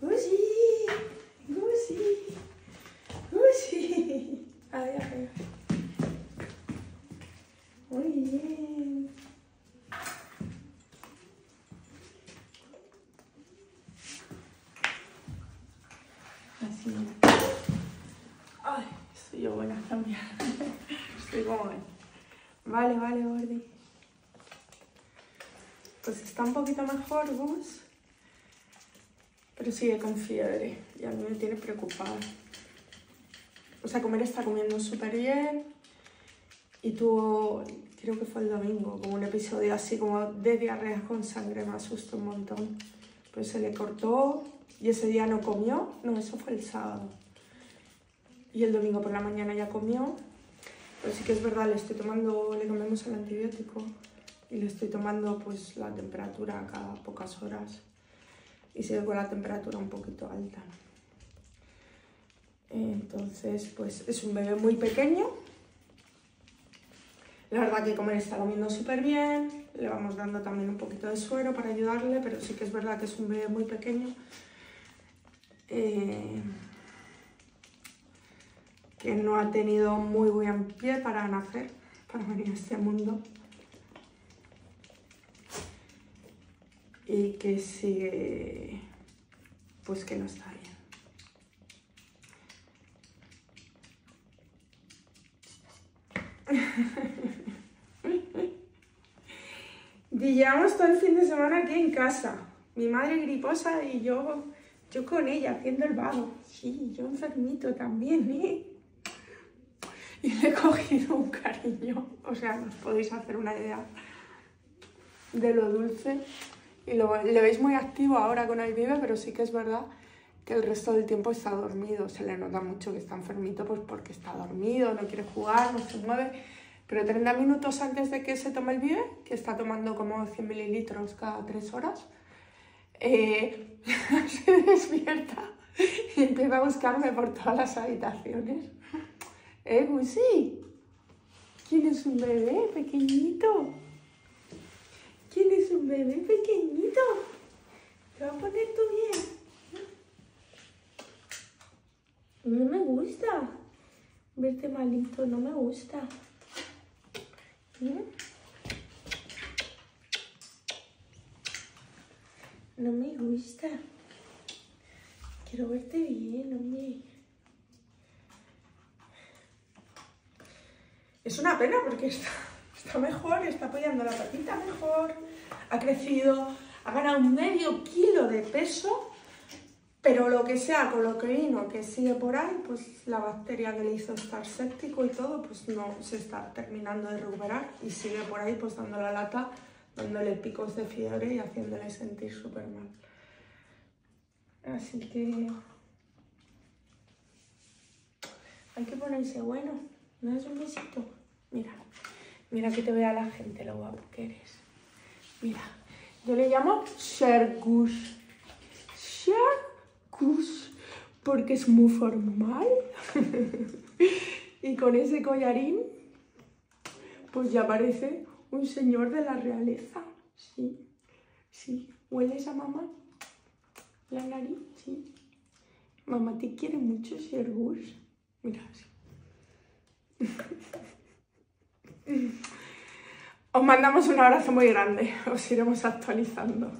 Gusi, Gusi, Gusi. Ay, ay. Muy bien. Así. Ay, estoy yo buena también. Estoy como. Vale, vale, Gordi. Pues está un poquito mejor, Gus. Pero sigue con fiebre y a mí me tiene preocupada. O sea, comer está comiendo súper bien. Y tuvo, creo que fue el domingo, como un episodio así como de diarrea con sangre, me asustó un montón. Pues se le cortó y ese día no comió. No, eso fue el sábado. Y el domingo por la mañana ya comió. Pero sí que es verdad, le estoy tomando, le el antibiótico y le estoy tomando pues la temperatura cada pocas horas y sigue con la temperatura un poquito alta. Entonces, pues es un bebé muy pequeño. La verdad que comer está comiendo súper bien, le vamos dando también un poquito de suero para ayudarle, pero sí que es verdad que es un bebé muy pequeño. Eh, que no ha tenido muy buen pie para nacer, para venir a este mundo. Y que sigue, pues que no está bien. Llevamos todo el fin de semana aquí en casa. Mi madre griposa y yo, yo con ella haciendo el vago. Sí, yo enfermito también, ¿eh? Y le he cogido un cariño. O sea, no podéis hacer una idea de lo dulce. Y lo, le veis muy activo ahora con el vive, pero sí que es verdad que el resto del tiempo está dormido. Se le nota mucho que está enfermito pues porque está dormido, no quiere jugar, no se mueve. Pero 30 minutos antes de que se tome el vive, que está tomando como 100 mililitros cada 3 horas, eh, se despierta y empieza a buscarme por todas las habitaciones. ¿Eh, Gusi? ¿Quién es un bebé pequeñito? ¿Quién es un bebé pequeñito? ¿Te va a poner tú bien? No me gusta verte malito, no me gusta. ¿Mm? No me gusta. Quiero verte bien, hombre. Es una pena porque está, está mejor, está apoyando la patita mejor, ha crecido, ha ganado medio kilo de peso, pero lo que sea, con lo que vino, que sigue por ahí, pues la bacteria que le hizo estar séptico y todo, pues no se está terminando de recuperar y sigue por ahí pues dando la lata, dándole picos de fiebre y haciéndole sentir súper mal. Así que hay que ponerse bueno. ¿Me das un besito? Mira, mira que te vea la gente lo guapo que eres. Mira, yo le llamo Sherkush. Porque es muy formal. y con ese collarín, pues ya parece un señor de la realeza. Sí, sí. ¿Hueles a mamá? La nariz, sí. Mamá te quiere mucho, Sherkush. Mira. Os mandamos un abrazo muy grande, os iremos actualizando.